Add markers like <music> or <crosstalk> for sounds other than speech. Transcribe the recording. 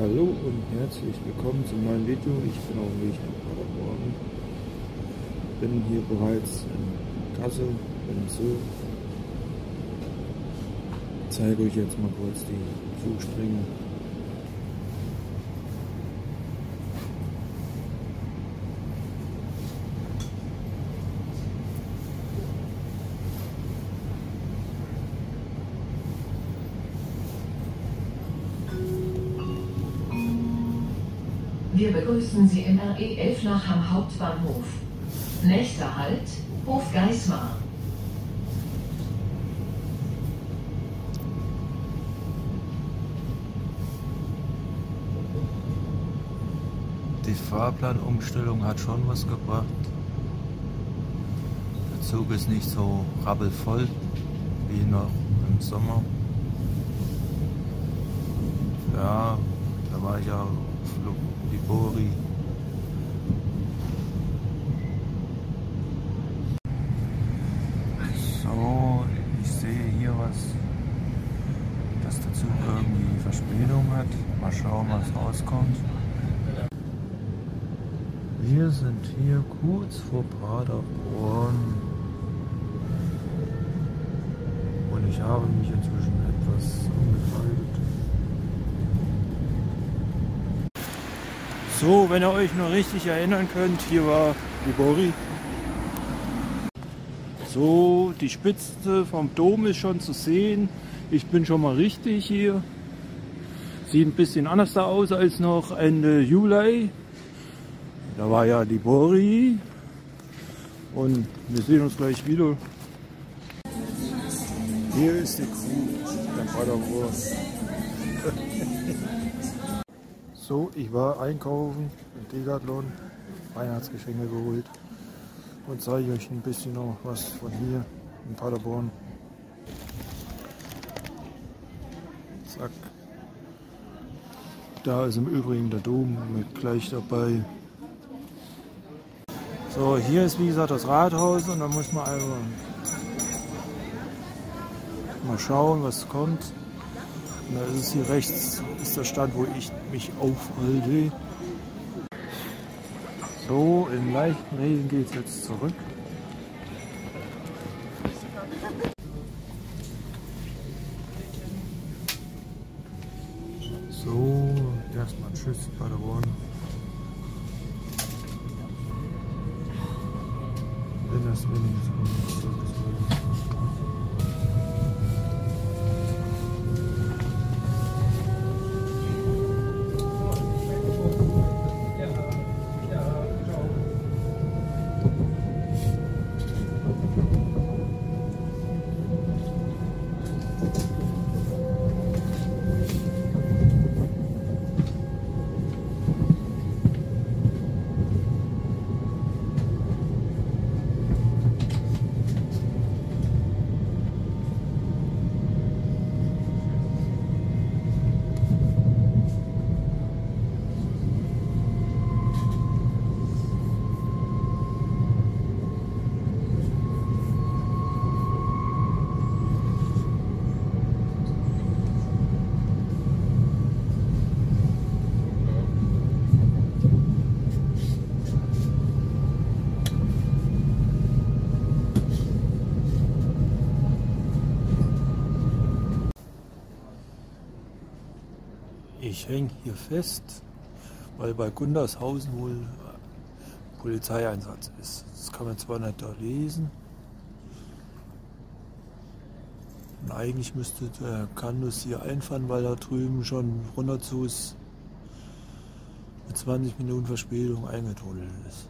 Hallo und herzlich willkommen zum neuen Video. Ich bin auf dem Weg nach Paderborn. Bin hier bereits in Kassel, bin so. Zeige euch jetzt mal kurz die Zugspringen. Wir begrüßen Sie im RE 11 nach am Hauptbahnhof. Nächster Halt, Hof Geismar. Die Fahrplanumstellung hat schon was gebracht. Der Zug ist nicht so rappelvoll wie noch im Sommer. Ja, da war ich ja Libori. So, ich sehe hier was, dass der Zug irgendwie Verspätung hat. Mal schauen, was rauskommt. Wir sind hier kurz vor Paderborn und ich habe mich inzwischen etwas umgekleidet. So, wenn ihr euch noch richtig erinnern könnt, hier war Libori. So, die Spitze vom Dom ist schon zu sehen. Ich bin schon mal richtig hier. Sieht ein bisschen anders da aus als noch Ende Juli. Da war ja die Bori und wir sehen uns gleich wieder. Hier ist die Crew der Paderborn. <laughs> so, ich war einkaufen im Decathlon, Weihnachtsgeschenke geholt und zeige euch ein bisschen noch was von hier in Paderborn. Zack. Da ist im Übrigen der Dom mit gleich dabei. So, hier ist wie gesagt das Rathaus und da muss man einfach mal schauen, was kommt. Und da ist hier rechts, ist der Stand, wo ich mich aufhalte. So, im leichten Regen geht es jetzt zurück. So, erstmal Tschüss, Paderborn. wenn das wenigstens Ich hänge hier fest, weil bei Gundershausen wohl Polizeieinsatz ist. Das kann man zwar nicht da lesen. Und eigentlich müsste der Canus hier einfahren, weil da drüben schon runter zu ist mit 20 Minuten Verspätung eingetrudelt ist.